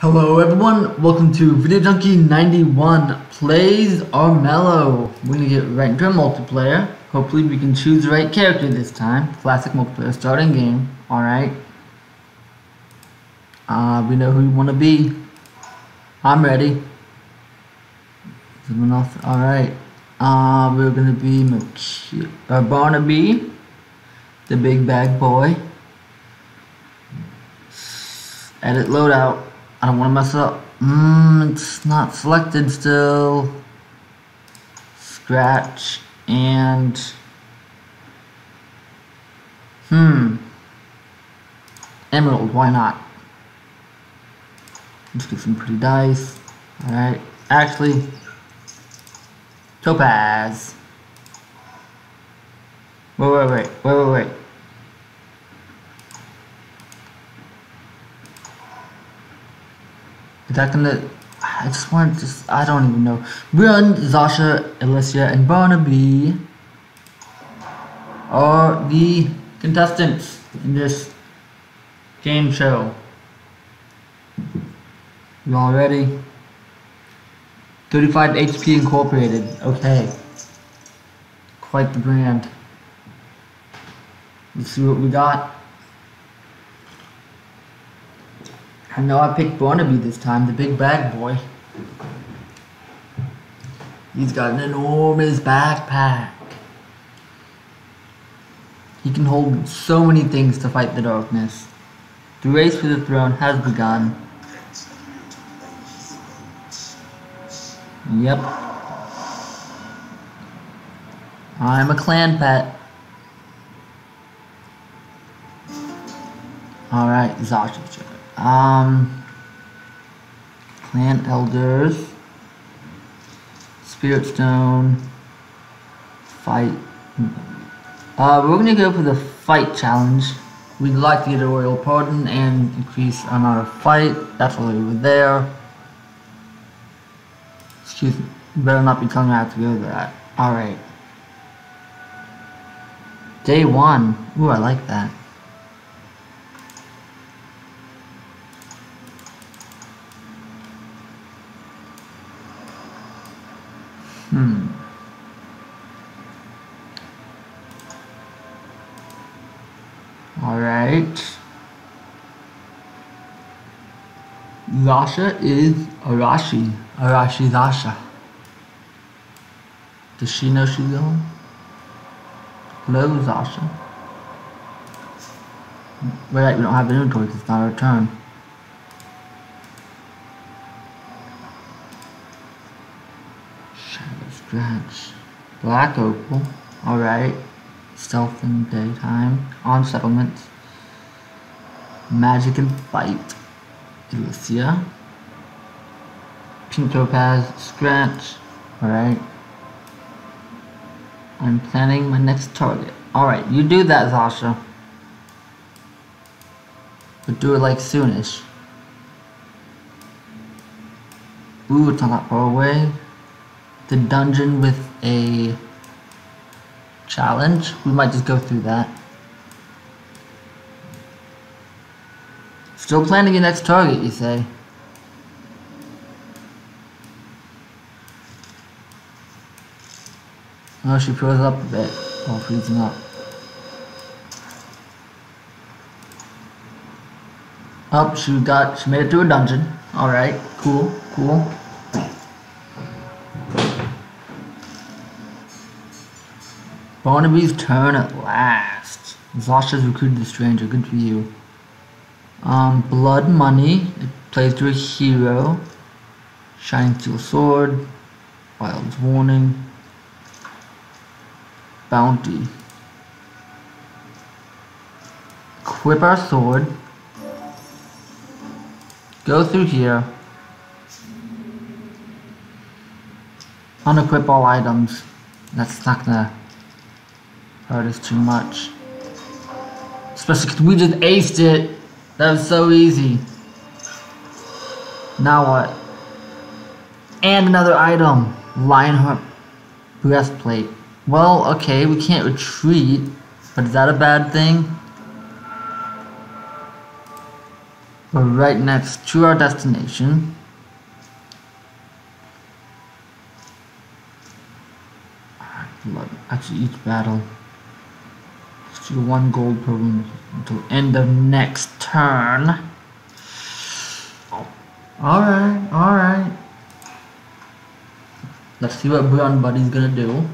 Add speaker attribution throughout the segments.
Speaker 1: Hello everyone, welcome to Video Junkie 91 Plays Armello. We're gonna get right into a multiplayer. Hopefully we can choose the right character this time. Classic multiplayer starting game. Alright. Uh, we know who we wanna be. I'm ready. Someone else? Alright. Uh, we're gonna be McQ uh, Barnaby, the big bag boy. Edit loadout. I don't want to mess up. Mmm, it's not selected still. Scratch and hmm. Emerald, why not? Let's get some pretty dice. Alright. Actually, Topaz. Wait, wait, wait, wait, wait, wait. Is that gonna... I just want to just... I don't even know. Brun, Zosha, Elyssia, and Barnaby are the contestants in this game show. You all ready? 35 HP Incorporated. Okay. Quite the brand. Let's see what we got. I know I picked Barnaby this time, the big bag boy. He's got an enormous backpack. He can hold so many things to fight the darkness. The race for the throne has begun. Yep. I'm a clan pet. Alright, Zosha. Um, clan elders, spirit stone, fight. Uh, we're gonna go for the fight challenge. We'd like to get a royal pardon and increase our amount of fight. That's why we were there. Excuse me. Better not be telling me I have to go to that. Alright. Day one. Ooh, I like that. Hmm. Alright. Zosha is Arashi. Arashi Zosha. Does she know she's going? Hello, Zosha. Wait, we don't have inventory because it's not our turn. Shadow Scratch. Black Opal. Alright. Stealth in daytime. On settlements. Magic and fight. Elyssia. Pink Topaz. Scratch. Alright. I'm planning my next target. Alright, you do that, Zosha. But do it like soonish. Ooh, it's not that far away. The dungeon with a challenge. We might just go through that. Still planning your next target, you say? Oh, she froze up a bit while freezing up. Oh, she got, she made it to a dungeon. Alright, cool, cool. Barnaby's turn at last. Zosha's recruited the stranger, good for you. Um, Blood Money, it plays to a hero. Shining Steel Sword. Wild's Warning. Bounty. Equip our sword. Go through here. Unequip all items. That's not gonna hurt us too much. Especially because we just aced it. That was so easy. Now what? And another item. Lionheart breastplate. Well, okay, we can't retreat, but is that a bad thing? We're right next to our destination. Love, Actually, each battle. Let's one gold per wound until end of next turn. Alright, alright. Let's see what Brown Buddy's gonna do.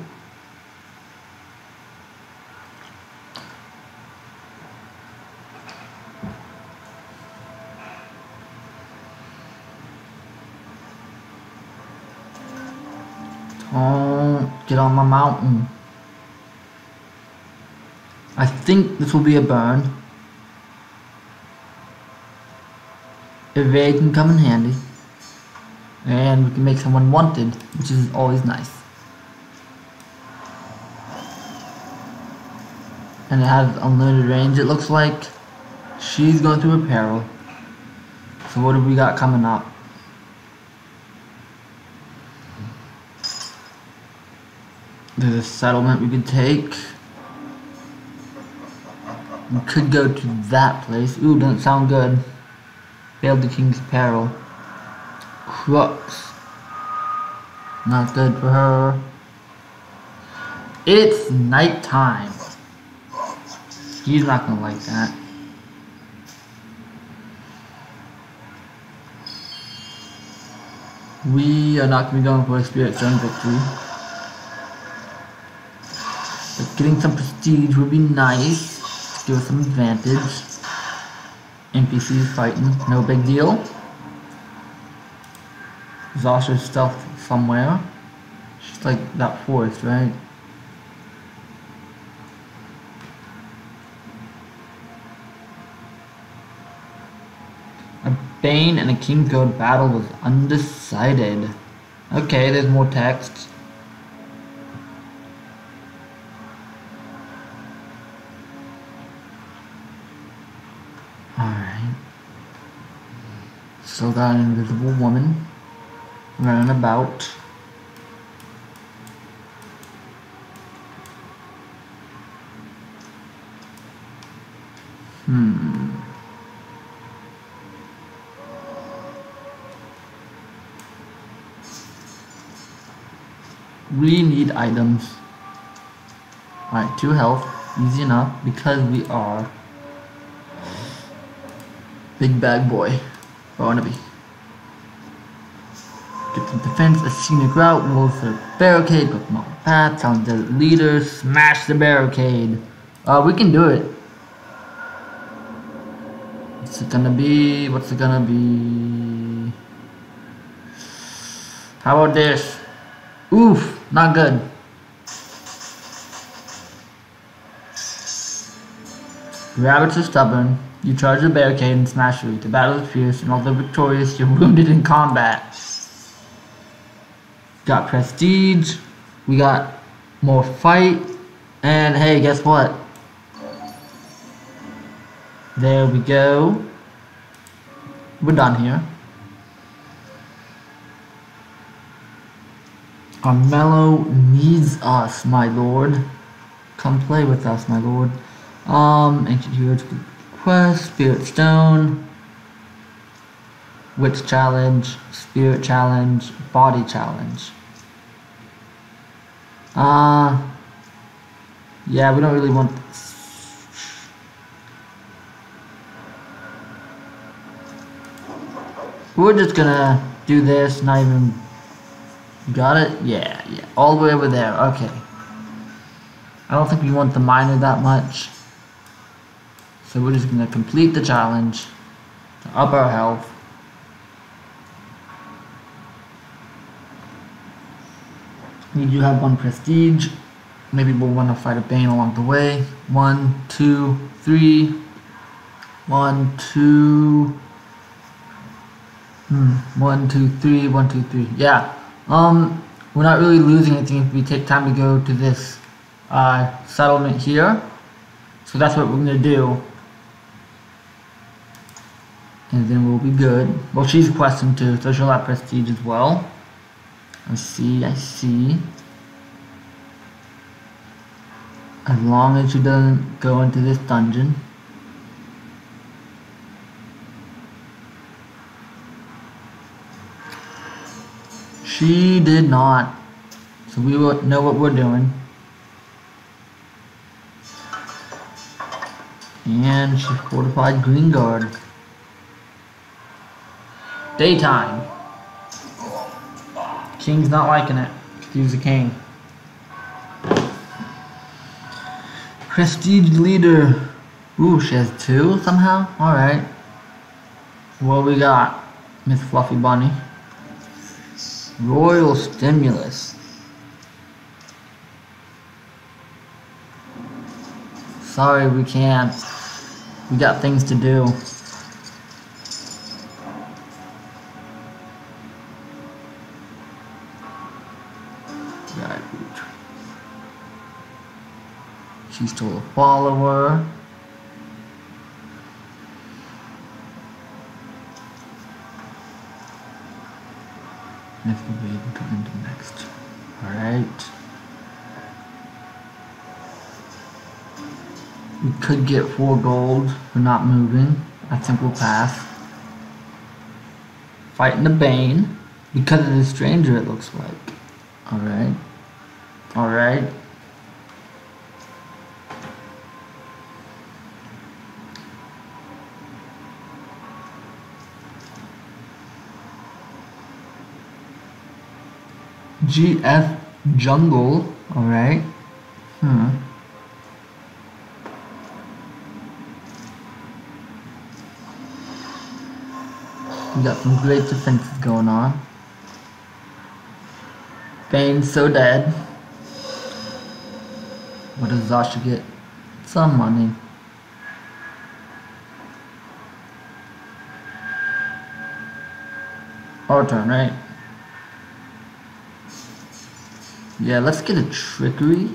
Speaker 1: Oh, get on my mountain. I think this will be a burn. Evade can come in handy. And we can make someone wanted, which is always nice. And it has unlimited range it looks like. She's going through a peril. So what do we got coming up? There's a settlement we could take. We could go to that place. Ooh, doesn't sound good. Failed the King's Peril. Crux. Not good for her. It's nighttime. He's not gonna like that. We are not gonna be going for a Spirit Stone victory. But getting some prestige would be nice. Us some advantage. NPCs fighting, no big deal. Zosha's stealth somewhere. She's like that forest, right? A Bane and a King Kingsguard battle was undecided. Okay, there's more text. Alright. Still got invisible woman running about. Hmm. We need items. Alright, two health. Easy enough because we are big bad boy. Barnaby. Get some defense, a scenic route, wolves the barricade, go from path, challenge the leader, smash the barricade. Uh, we can do it. What's it gonna be? What's it gonna be? How about this? Oof, not good. Rabbits are stubborn. You charge the barricade and smash through. The battle is fierce, and although victorious, you're wounded in combat. Got prestige. We got more fight. And hey, guess what? There we go. We're done here. Armello needs us, my lord. Come play with us, my lord. Um, ancient heroes quest, spirit stone, witch challenge, spirit challenge, body challenge. Uh, yeah, we don't really want We're just gonna do this, not even... Got it? Yeah, yeah. All the way over there, okay. I don't think we want the miner that much. So we're just gonna complete the challenge to up our health. We do have one prestige. Maybe we'll want to fight a Bane along the way. One, two, three. One, two. Hmm. One, two, three. One, two, three. Yeah. Um. We're not really losing anything if we take time to go to this uh, settlement here. So that's what we're gonna do and then we'll be good. Well, she's a question too, so she'll have prestige as well. I see, I see. As long as she doesn't go into this dungeon. She did not. So we will know what we're doing. And she fortified Green Guard. Daytime. King's not liking it. He's a king. Prestige leader. Ooh, she has two somehow? Alright. What we got? Miss Fluffy Bunny. Royal Stimulus. Sorry, we can't. We got things to do. She's still a follower. If be able to enter next. Alright. We could get four gold for not moving. I think we'll pass. Fighting the Bane. Because of the stranger it looks like. Alright. Alright. GF Jungle. Alright. Hmm. We got some great defenses going on. Bane's so dead. What does Zosha get? Some money. Our turn, right? Yeah, let's get a trickery.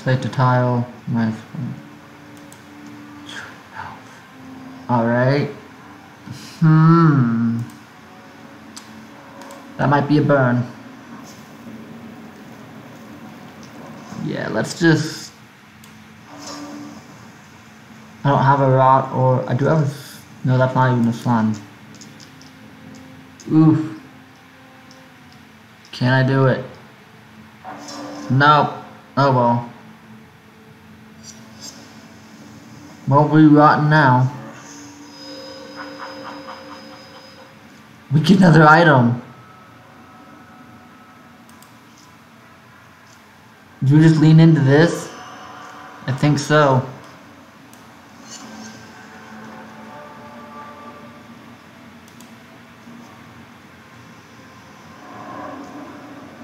Speaker 1: Play to tile. Nice. Alright. Hmm. That might be a burn. Yeah, let's just... I don't have a rot or... I do have a... No, that's not even a sun. Oof. Can I do it? Nope. Oh well. Well, we rotten now. We get another item. Do we just lean into this? I think so.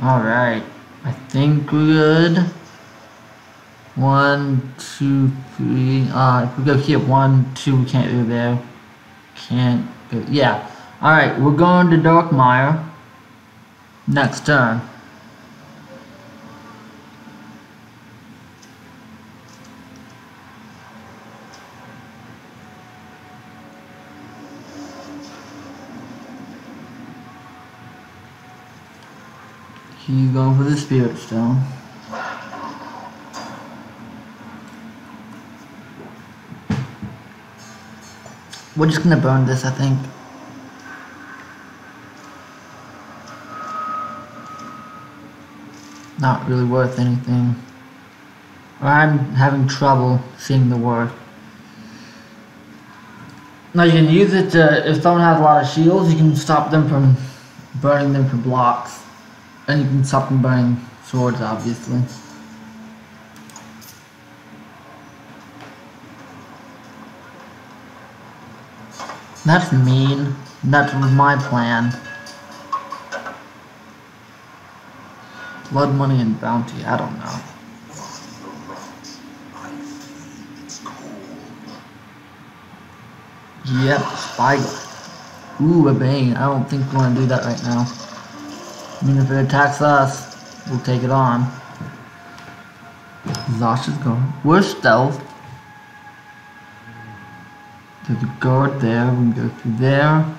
Speaker 1: Alright, I think we're good. One, two, three. Uh, if we go here, one, two, we can't go there. Can't go. Yeah. Alright, we're going to Darkmire. Next turn. He's going for the spirit stone. We're just gonna burn this, I think. Not really worth anything. I'm having trouble seeing the worth. Now you can use it to, if someone has a lot of shields, you can stop them from burning them for blocks. And you can stop them burning swords, obviously. That's mean. That was my plan. Blood money and bounty, I don't know. Yep, Spyglass. Ooh, a Bane. I don't think we want to do that right now. I mean, if it attacks us, we'll take it on. Zosha's gone. We're stealth. There's a guard there. We can go through there.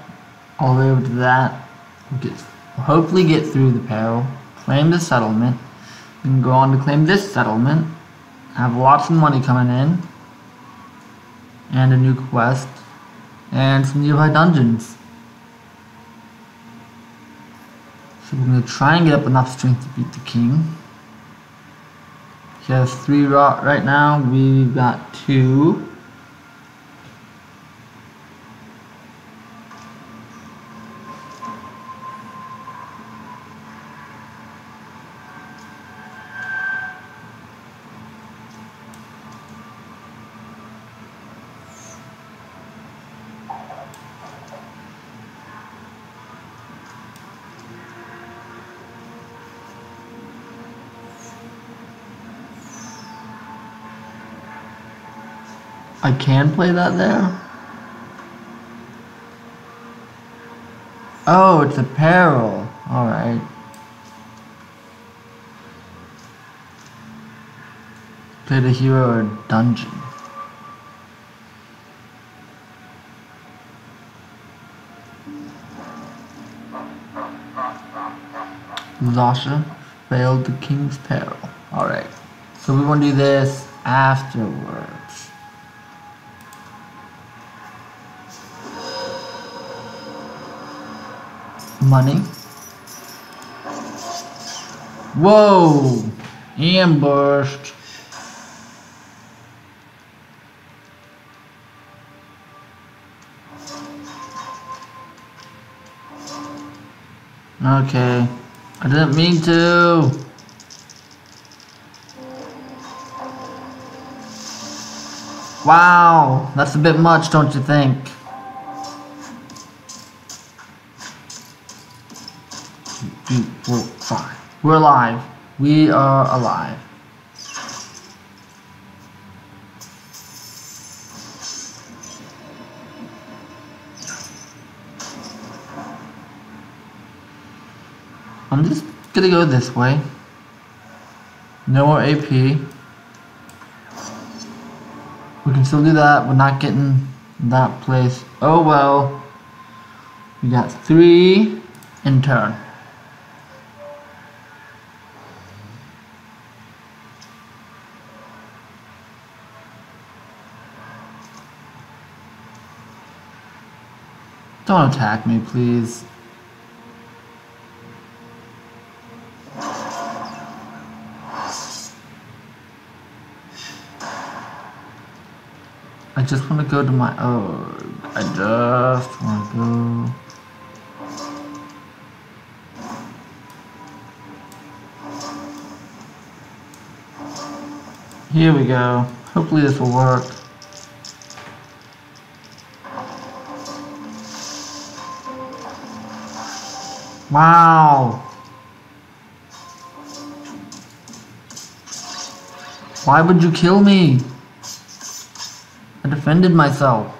Speaker 1: All the way over to that. We'll get, we'll hopefully get through the peril. Claim the settlement. We can go on to claim this settlement. Have lots of money coming in. And a new quest. And some nearby dungeons. So we're going to try and get up enough strength to beat the king. He has three rot right now. We've got two. I can play that there? Oh, it's a peril. Alright. Play the hero or dungeon. Zosha failed the king's peril. Alright. So we want to do this afterwards. Money. Whoa! Ambushed. Okay. I didn't mean to. Wow, that's a bit much, don't you think? Five. We're alive. We are alive. I'm just gonna go this way. No more AP. We can still do that. We're not getting that place. Oh well. We got three in turn. Don't attack me, please. I just want to go to my oh I just want to go Here we go. Hopefully this will work. Wow. Why would you kill me? I defended myself.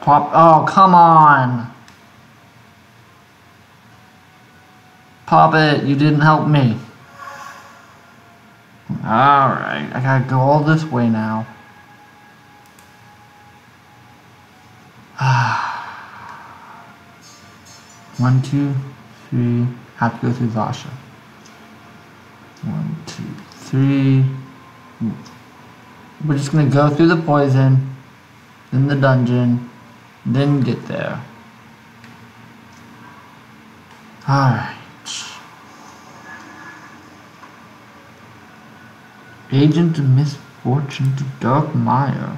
Speaker 1: Pop. Oh, come on. Pop it. You didn't help me. Alright. I gotta go all this way now. One, two, three. Have to go through Zosha. One, two, three. We're just gonna go through the poison, then the dungeon, then get there. Alright. Agent of Misfortune to Dark Mire.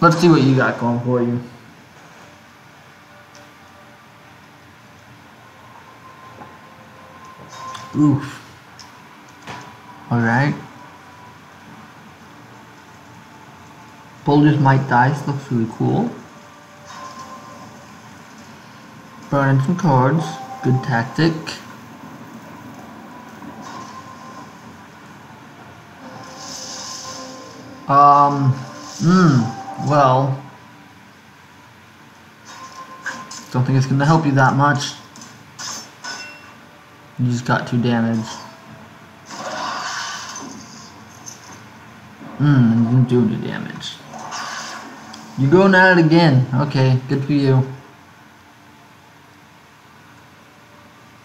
Speaker 1: Let's see what you got going for you. Oof. Alright. Boulder's Might Dice looks really cool. Burning some cards. Good tactic. Um, hmm, well, don't think it's going to help you that much. You just got two damage. Hmm, didn't do any damage. You're going at it again. Okay, good for you.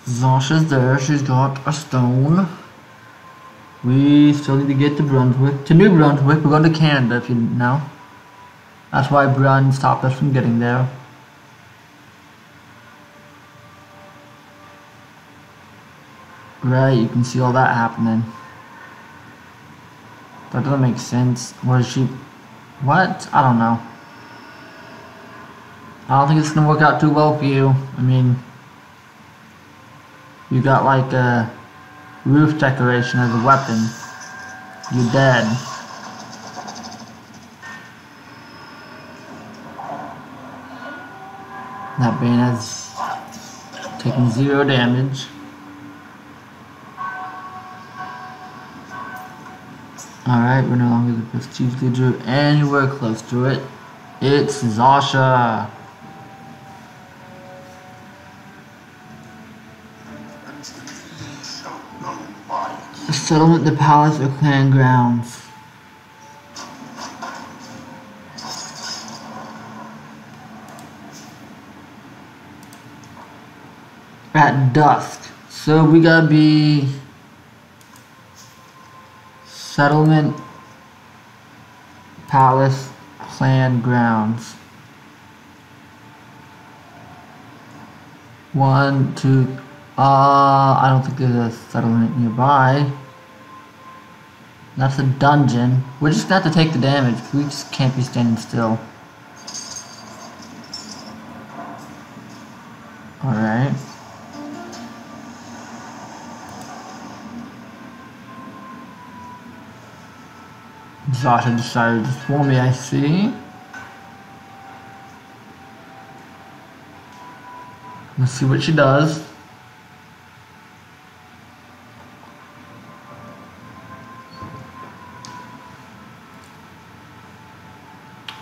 Speaker 1: Zosha's there. She's got a stone. We still need to get to Brunswick. To New Brunswick. We're going to Canada, if you know. That's why Brun stopped us from getting there. Right, you can see all that happening. That doesn't make sense. What is she... What? I don't know. I don't think it's gonna work out too well for you. I mean... You got like a roof decoration as a weapon. You're dead. That Bane has taken zero damage. Alright, we're no longer the prestige leader anywhere close to it. It's Zosha. Settlement, the palace, or clan grounds. At dusk. So we gotta be Settlement Palace Clan Grounds. One, two, uh, I don't think there's a settlement nearby. That's a dungeon. We're just gonna have to take the damage. We just can't be standing still. Alright. Zosha decided to swarm me, I see. Let's see what she does.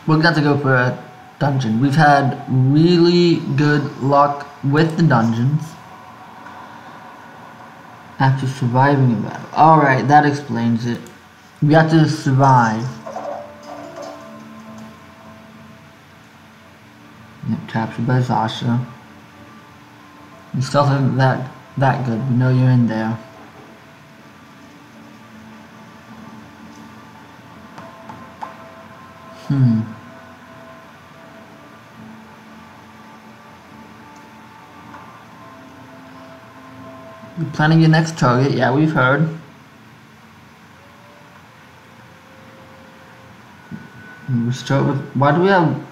Speaker 1: We're going to go for a dungeon. We've had really good luck with the dungeons. After surviving a battle. Alright, that explains it. We have to survive. Yep, captured by Zosha. You still think that that good. We know you're in there. Hmm. You planning your next target? Yeah, we've heard. Mm, we start with. Why do we have.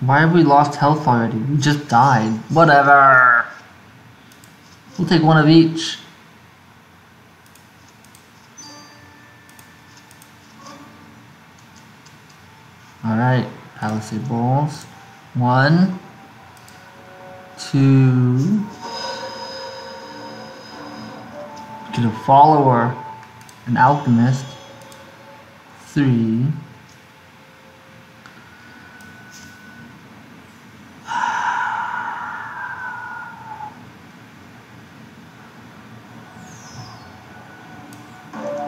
Speaker 1: Why have we lost health already? We just died. Whatever. We'll take one of each. Alright, Palisade balls. One, two. Get a follower, an alchemist. Three.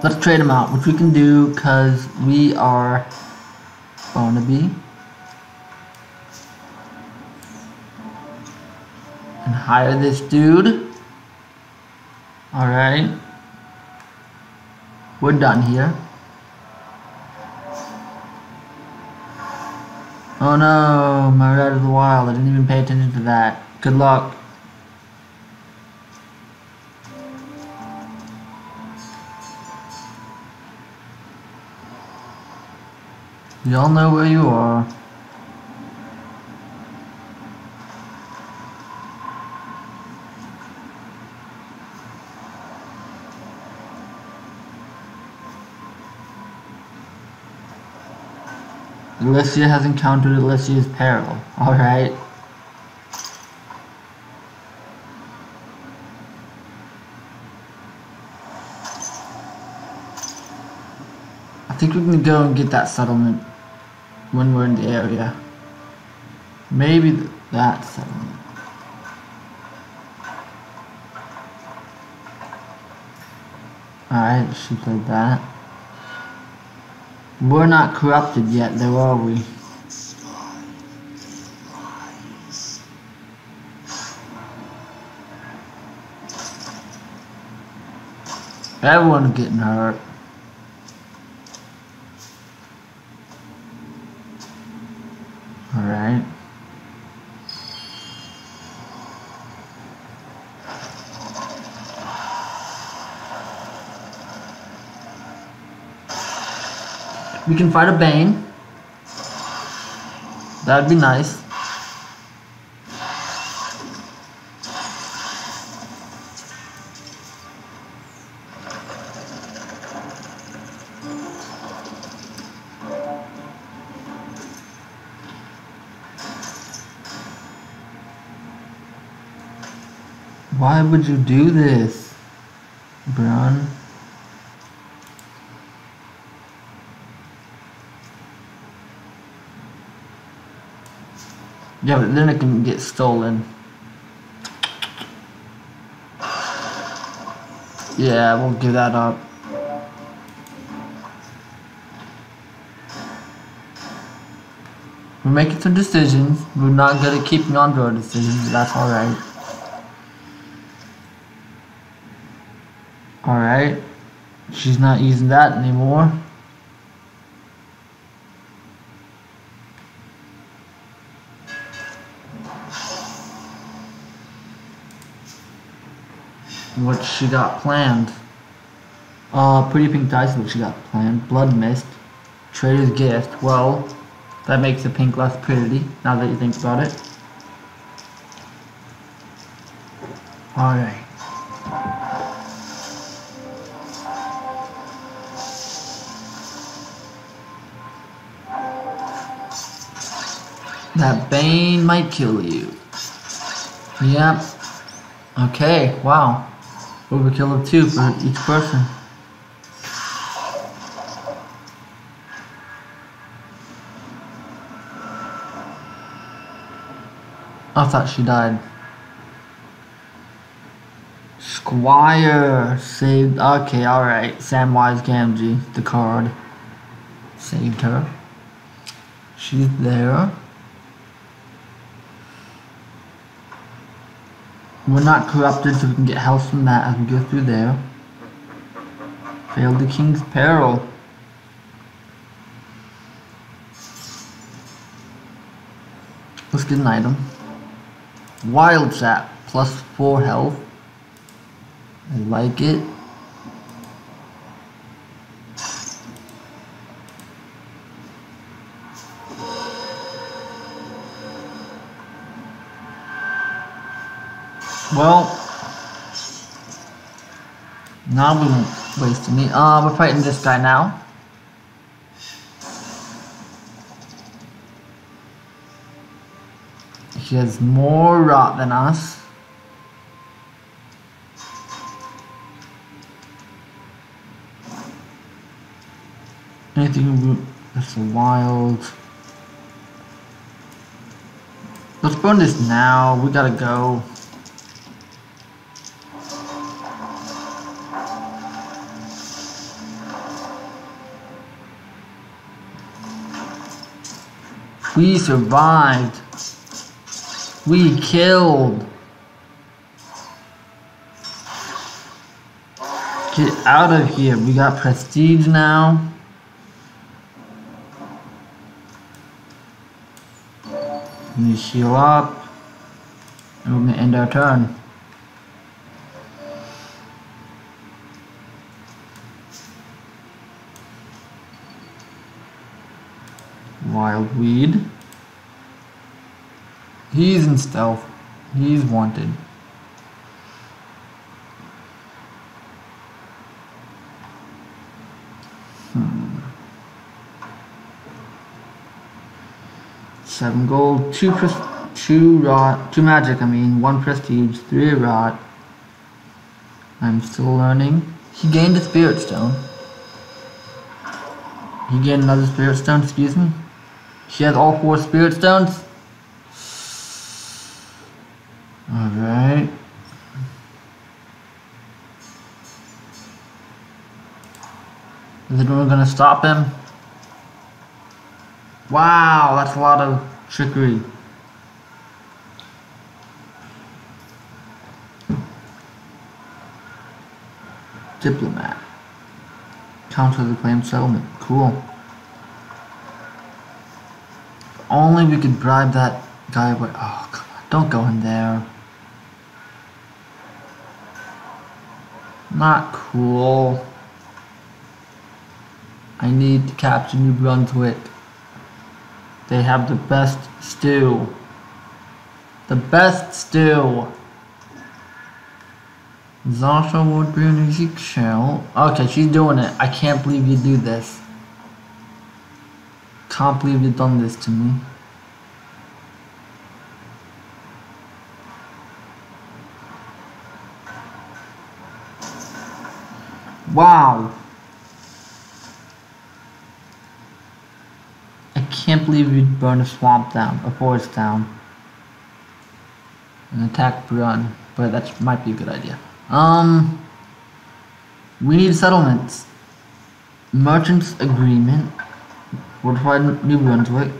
Speaker 1: Let's trade him out, which we can do because we are Barnaby. And hire this dude. Alright. We're done here. Oh no, my Rat of the Wild. I didn't even pay attention to that. Good luck. We all know where you are. Elyssia has encountered Elyssia's peril. Alright. I think we can go and get that settlement when we're in the area. Maybe that settlement. Alright, she played that. We're not corrupted yet, though, are we? Everyone's getting hurt. Alright. We can fight a Bane. That'd be nice. Why would you do this, Brown? Yeah, but then it can get stolen. Yeah, we'll give that up. We're making some decisions. We're not good at keeping on to our decisions, that's alright. Alright. She's not using that anymore. What she got planned. Uh, Pretty Pink Dice what she got planned. Blood Mist. Trader's Gift. Well, that makes the pink less pretty, now that you think about it. Alright. That Bane might kill you. Yep. Okay, wow. Overkill of two for each person. I thought she died. Squire saved. Okay, alright. Samwise Gamgee, the card, saved her. She's there. We're not corrupted, so we can get health from that as we go through there. Failed the King's Peril. Let's get an item. Wild Sap, plus 4 health. I like it. Well, now we won't waste any. Uh, we're fighting this guy now. He has more rot than us. Anything that's wild. Let's burn this now. We gotta go. We survived. We killed. Get out of here. We got prestige now. We heal up. And we're gonna end our turn. Wild Weed. He's in stealth. He's wanted. Hmm. Seven gold, two two rot, two magic. I mean, one prestige, three rot. I'm still learning. He gained a spirit stone. He gained another spirit stone. Excuse me. She has all four spirit stones. Alright. Is anyone gonna stop him? Wow, that's a lot of trickery. Diplomat. Counter the claim settlement. Cool. Only we could bribe that guy away. Oh, come on. Don't go in there. Not cool. I need to capture New Brunswick. They have the best stew. The best stew. Zosha would be an easy shell. Okay, she's doing it. I can't believe you do this. Can't believe you've done this to me. Wow. I can't believe you'd burn a swamp down, a forest down. And attack Brun, but that might be a good idea. Um, we need settlements. Merchants agreement. Fortified New Brunswick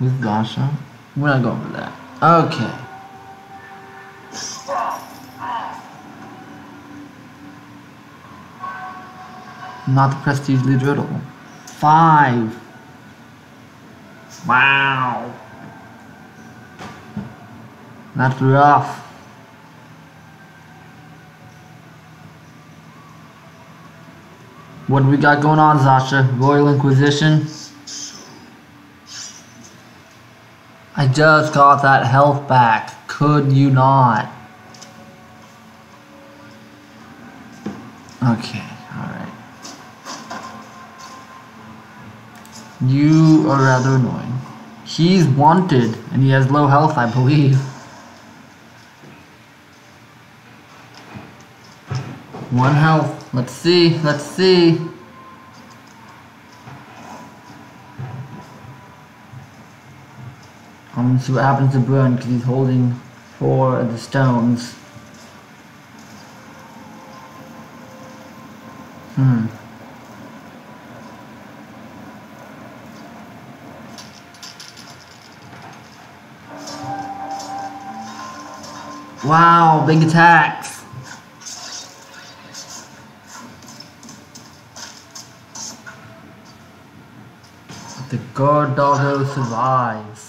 Speaker 1: with Gasha. We're not going for that. Okay. Not the prestige leader at all. Five. Wow. That's rough. What do we got going on, Zosha? Royal Inquisition? I just got that health back. Could you not? Okay, alright. You are rather annoying. He's wanted, and he has low health, I believe. One health. Let's see, let's see. Gonna see what happens to Brun because he's holding four of the stones. Hmm. Wow, big attacks. The guard doggo survives.